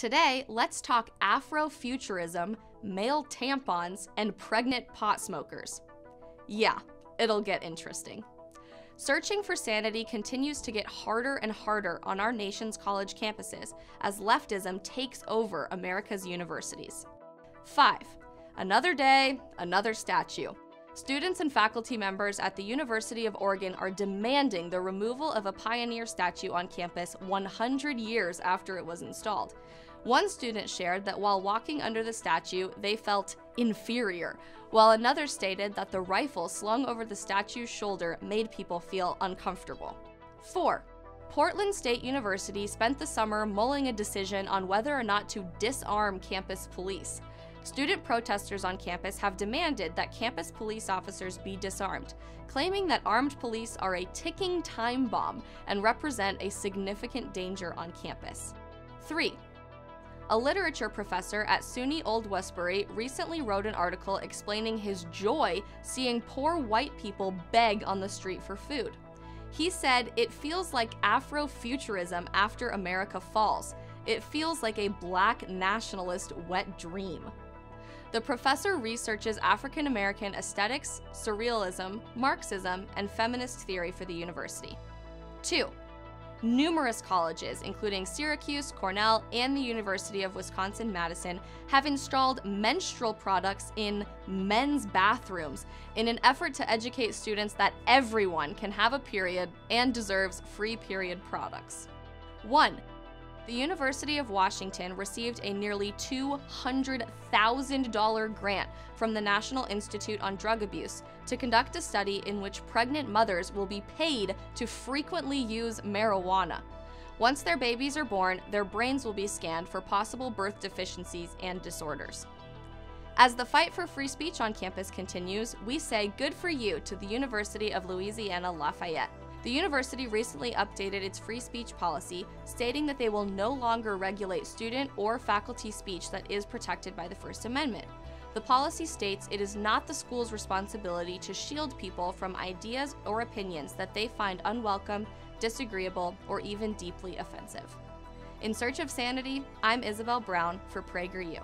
Today, let's talk Afrofuturism, male tampons, and pregnant pot smokers. Yeah, it'll get interesting. Searching for sanity continues to get harder and harder on our nation's college campuses as leftism takes over America's universities. 5. Another day, another statue. Students and faculty members at the University of Oregon are demanding the removal of a pioneer statue on campus 100 years after it was installed. One student shared that while walking under the statue, they felt inferior, while another stated that the rifle slung over the statue's shoulder made people feel uncomfortable. 4. Portland State University spent the summer mulling a decision on whether or not to disarm campus police. Student protesters on campus have demanded that campus police officers be disarmed, claiming that armed police are a ticking time bomb and represent a significant danger on campus. 3. A literature professor at SUNY Old Westbury recently wrote an article explaining his joy seeing poor white people beg on the street for food. He said, It feels like Afrofuturism after America falls. It feels like a black nationalist wet dream. The professor researches African American aesthetics, surrealism, Marxism, and feminist theory for the university. 2. Numerous colleges, including Syracuse, Cornell, and the University of Wisconsin Madison, have installed menstrual products in men's bathrooms in an effort to educate students that everyone can have a period and deserves free period products. 1. The University of Washington received a nearly $200,000 grant from the National Institute on Drug Abuse to conduct a study in which pregnant mothers will be paid to frequently use marijuana. Once their babies are born, their brains will be scanned for possible birth deficiencies and disorders. As the fight for free speech on campus continues, we say good for you to the University of Louisiana Lafayette. The university recently updated its free speech policy, stating that they will no longer regulate student or faculty speech that is protected by the First Amendment. The policy states it is not the school's responsibility to shield people from ideas or opinions that they find unwelcome, disagreeable, or even deeply offensive. In search of sanity, I'm Isabel Brown for PragerU.